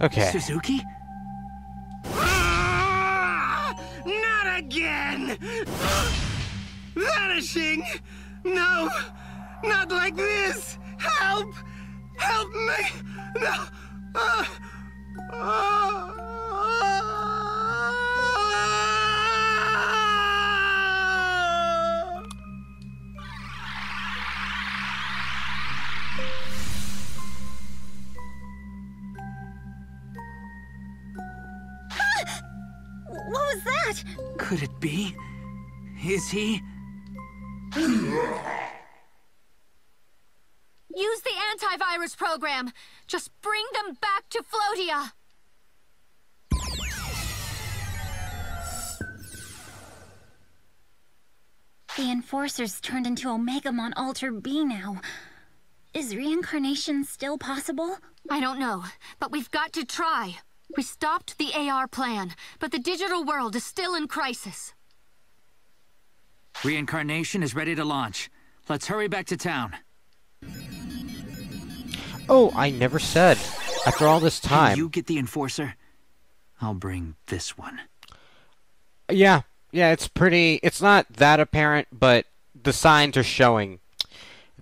Okay. Tsuzuki? Ah! Not again! Vanishing! No! Not like this! Help! Help me! No! Ah! Ah! That? Could it be? Is he? Use the antivirus program. Just bring them back to Floatia. The Enforcer's turned into Omegamon Alter B now. Is reincarnation still possible? I don't know, but we've got to try. We stopped the AR plan, but the digital world is still in crisis. Reincarnation is ready to launch. Let's hurry back to town. Oh, I never said. After all this Can time. you get the enforcer? I'll bring this one. Yeah, yeah, it's pretty. It's not that apparent, but the signs are showing.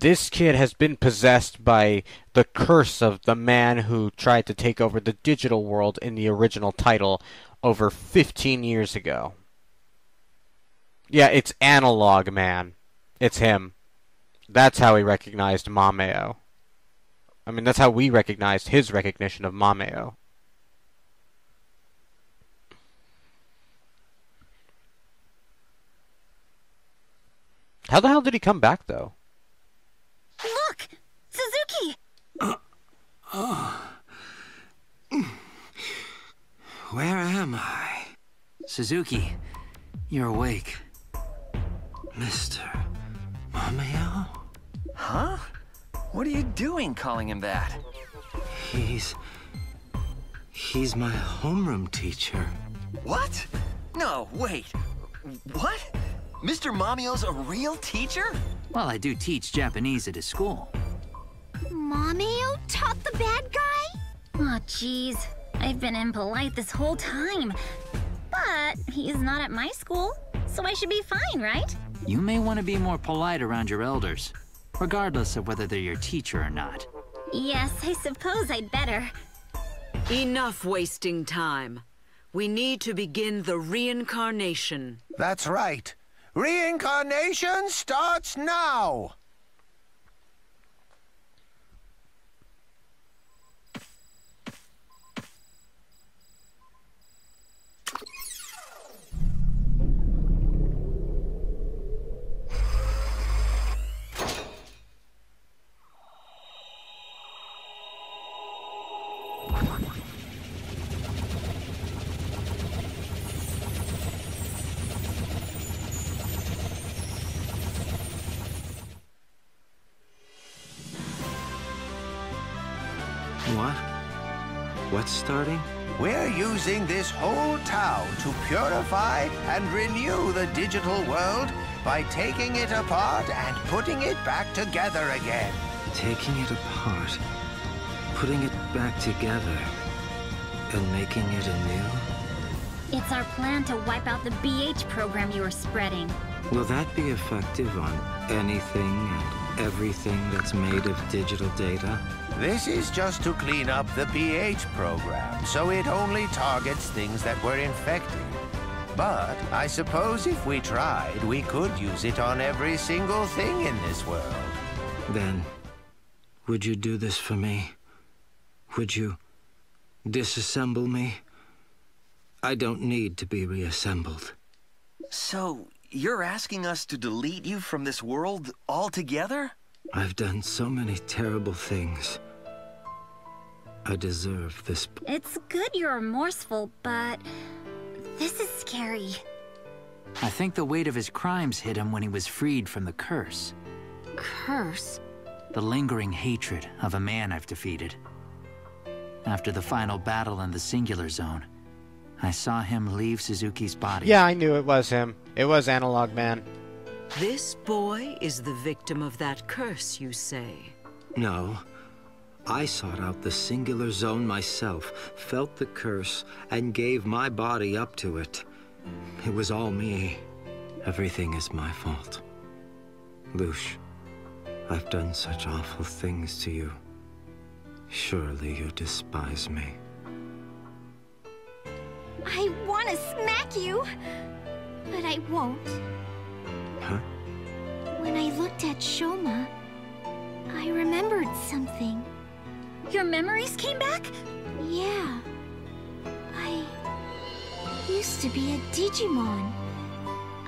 This kid has been possessed by the curse of the man who tried to take over the digital world in the original title over 15 years ago. Yeah, it's Analog Man. It's him. That's how he recognized Mameo. I mean, that's how we recognized his recognition of Mameo. How the hell did he come back, though? Look! Tsuzuki! Oh. Where am I? Tsuzuki, you're awake. Mr. Mameo? Huh? What are you doing calling him that? He's. He's my homeroom teacher. What? No, wait. What? Mr. Mameo's a real teacher? Well, I do teach Japanese at his school. Mameo taught the bad guy? Aw, oh, jeez. I've been impolite this whole time. But he's not at my school, so I should be fine, right? You may want to be more polite around your elders, regardless of whether they're your teacher or not. Yes, I suppose I'd better. Enough wasting time. We need to begin the reincarnation. That's right. Reincarnation starts now! What's starting? We're using this whole town to purify and renew the digital world by taking it apart and putting it back together again. Taking it apart, putting it back together, and making it anew? It's our plan to wipe out the BH program you are spreading. Will that be effective on anything and everything that's made of digital data? This is just to clean up the BH program, so it only targets things that were infected. But I suppose if we tried, we could use it on every single thing in this world. Then, would you do this for me? Would you disassemble me? I don't need to be reassembled. So, you're asking us to delete you from this world altogether? I've done so many terrible things. I deserve this. It's good you're remorseful, but this is scary. I think the weight of his crimes hit him when he was freed from the curse. Curse? The lingering hatred of a man I've defeated. After the final battle in the Singular Zone, I saw him leave Tsuzuki's body. Yeah, I knew it was him. It was Analog Man. This boy is the victim of that curse, you say? No. I sought out the singular zone myself, felt the curse, and gave my body up to it. It was all me. Everything is my fault. Luche, I've done such awful things to you. Surely you despise me. I want to smack you, but I won't. Huh? When I looked at Shoma, I remembered something. Your memories came back? Yeah. I used to be a Digimon.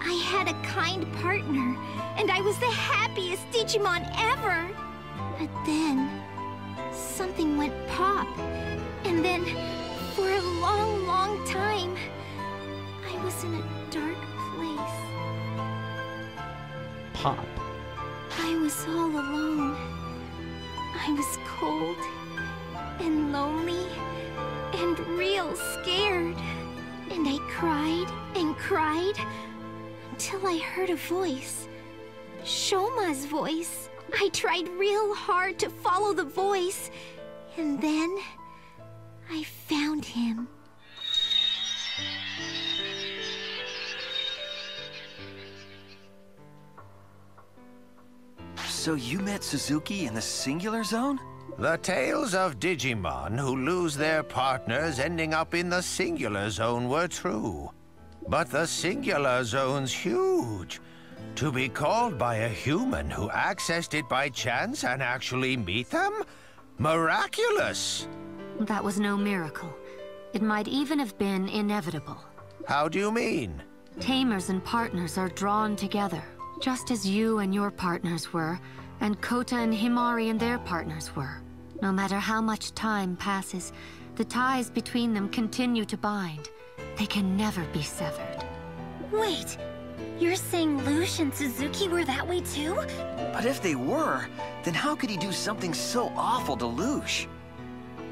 I had a kind partner, and I was the happiest Digimon ever. But then, something went pop. And then, for a long, long time, I was in a dark place. Pop. I was all alone. I was cold and lonely and real scared. And I cried and cried until I heard a voice. Shoma's voice. I tried real hard to follow the voice, and then I found him. So you met Tsuzuki in the Singular Zone? The tales of Digimon who lose their partners ending up in the Singular Zone were true. But the Singular Zone's huge. To be called by a human who accessed it by chance and actually meet them? Miraculous! That was no miracle. It might even have been inevitable. How do you mean? Tamers and partners are drawn together, just as you and your partners were, and Kouta and Himari and their partners were. No matter how much time passes, the ties between them continue to bind. They can never be severed. Wait, you're saying Luche and Tsuzuki were that way too? But if they were, then how could he do something so awful to Luche?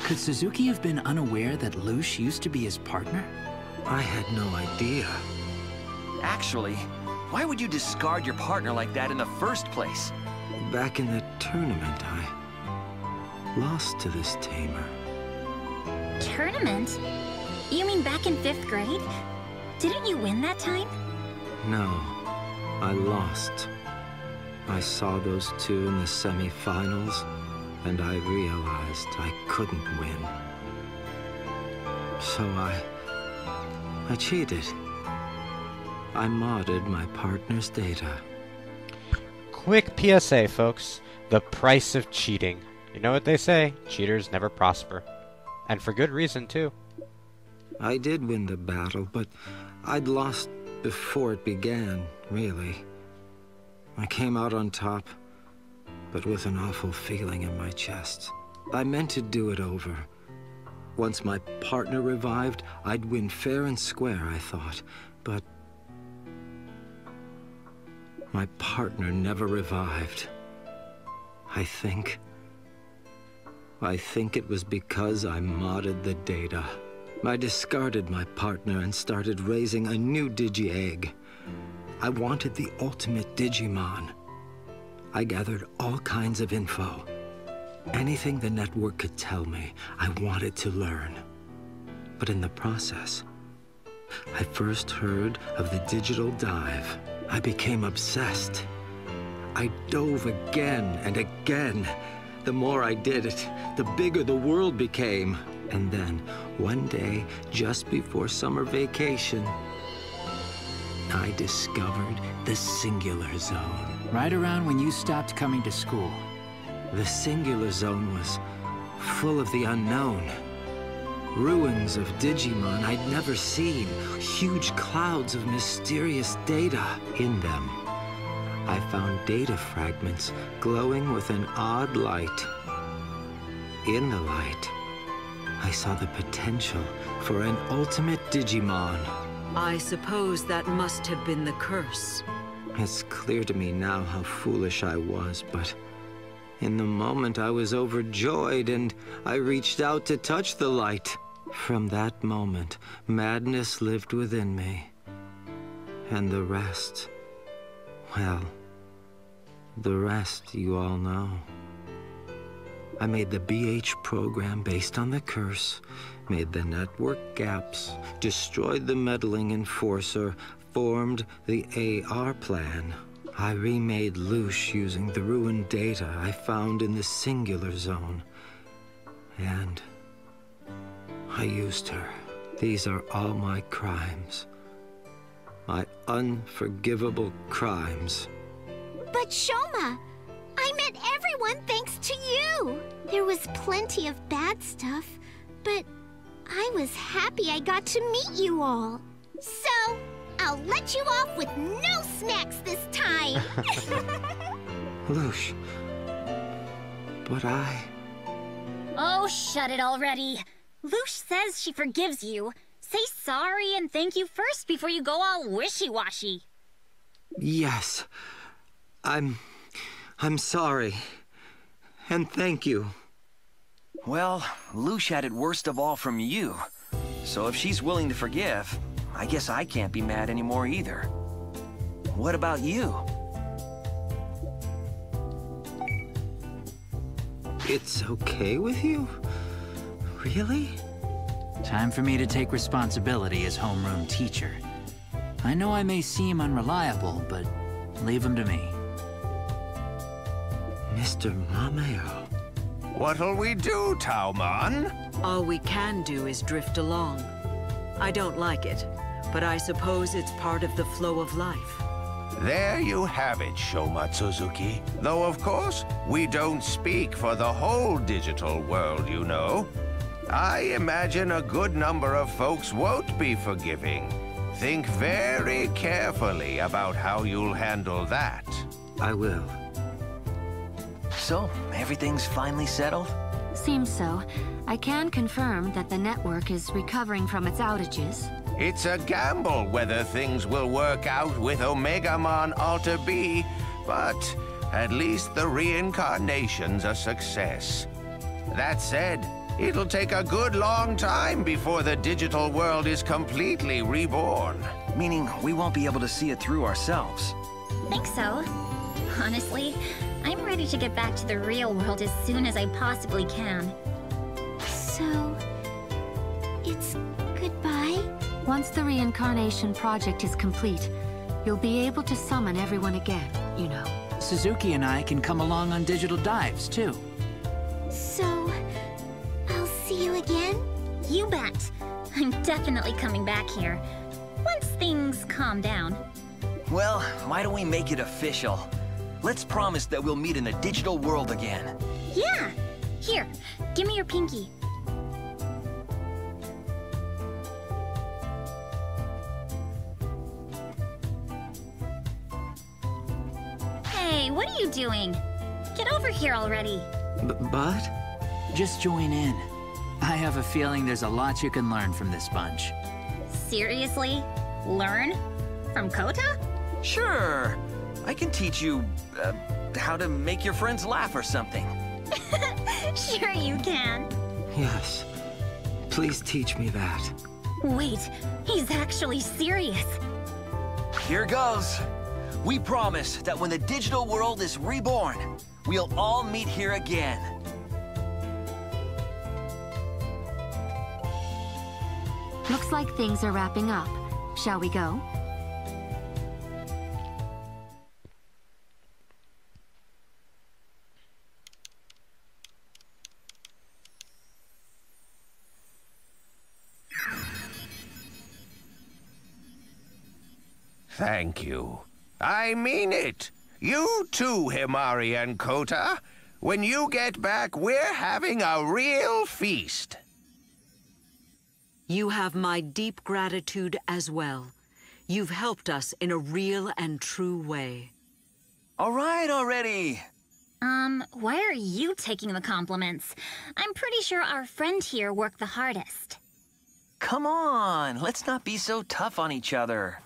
Could Tsuzuki have been unaware that Luche used to be his partner? I had no idea. Actually, why would you discard your partner like that in the first place? Back in the tournament, I lost to this tamer. Tournament? You mean back in fifth grade? Didn't you win that time? No, I lost. I saw those two in the semifinals, and I realized I couldn't win. So I... I cheated. I modded my partner's data. Quick PSA, folks. The price of cheating. You know what they say? Cheaters never prosper. And for good reason, too. I did win the battle, but I'd lost before it began, really. I came out on top, but with an awful feeling in my chest. I meant to do it over. Once my partner revived, I'd win fair and square, I thought. But my partner never revived. I think... I think it was because I modded the data. I discarded my partner and started raising a new Digi-Egg. I wanted the ultimate Digimon. I gathered all kinds of info. Anything the network could tell me, I wanted to learn. But in the process, I first heard of the digital dive. I became obsessed. I dove again and again. The more I did it, the bigger the world became. And then, one day, just before summer vacation, I discovered the Singular Zone. Right around when you stopped coming to school. The Singular Zone was full of the unknown. Ruins of Digimon I'd never seen. Huge clouds of mysterious data in them. I found data fragments glowing with an odd light. In the light, I saw the potential for an ultimate Digimon. I suppose that must have been the curse. It's clear to me now how foolish I was, but in the moment I was overjoyed and I reached out to touch the light. From that moment, madness lived within me. And the rest, well, the rest you all know. I made the BH program based on the curse, made the network gaps, destroyed the meddling enforcer, formed the AR plan. I remade Luche using the ruined data I found in the singular zone. And I used her. These are all my crimes. My unforgivable crimes. But Shoma, I met everyone thanks to you. There was plenty of bad stuff, but I was happy I got to meet you all. So, I'll let you off with no snacks this time. Luche, But I... Oh, shut it already. Luche says she forgives you. Say sorry and thank you first before you go all wishy-washy. Yes. I'm... I'm sorry. And thank you. Well, Luche had it worst of all from you. So if she's willing to forgive, I guess I can't be mad anymore either. What about you? It's okay with you? Really? Time for me to take responsibility as homeroom teacher. I know I may seem unreliable, but leave them to me. Mr. Mameo. What'll we do, Tauman? All we can do is drift along. I don't like it, but I suppose it's part of the flow of life. There you have it, Shoma Tsuzuki. Though, of course, we don't speak for the whole digital world, you know. I imagine a good number of folks won't be forgiving. Think very carefully about how you'll handle that. I will. So, everything's finally settled? Seems so. I can confirm that the network is recovering from its outages. It's a gamble whether things will work out with Omega Omegamon Alter B, but at least the reincarnation's a success. That said, it'll take a good long time before the digital world is completely reborn. Meaning we won't be able to see it through ourselves. Think so. Honestly, I'm ready to get back to the real world as soon as I possibly can. so, it's goodbye? Once the reincarnation project is complete, you'll be able to summon everyone again, you know. Tsuzuki and I can come along on digital dives, too. So, I'll see you again? You bet. I'm definitely coming back here. Once things calm down. Well, why don't we make it official? Let's promise that we'll meet in the digital world again. Yeah! Here, give me your pinky. Hey, what are you doing? Get over here already. B but? Just join in. I have a feeling there's a lot you can learn from this bunch. Seriously? Learn? From Kouta? Sure. I can teach you, uh, how to make your friends laugh or something. Sure you can. Yes. Please teach me that. Wait, he's actually serious. Here goes. We promise that when the digital world is reborn, we'll all meet here again. Looks like things are wrapping up. Shall we go? Thank you. I mean it. You too, Himari and Kouta. When you get back, we're having a real feast. You have my deep gratitude as well. You've helped us in a real and true way. All right already. Um, why are you taking the compliments? I'm pretty sure our friend here worked the hardest. Come on, let's not be so tough on each other.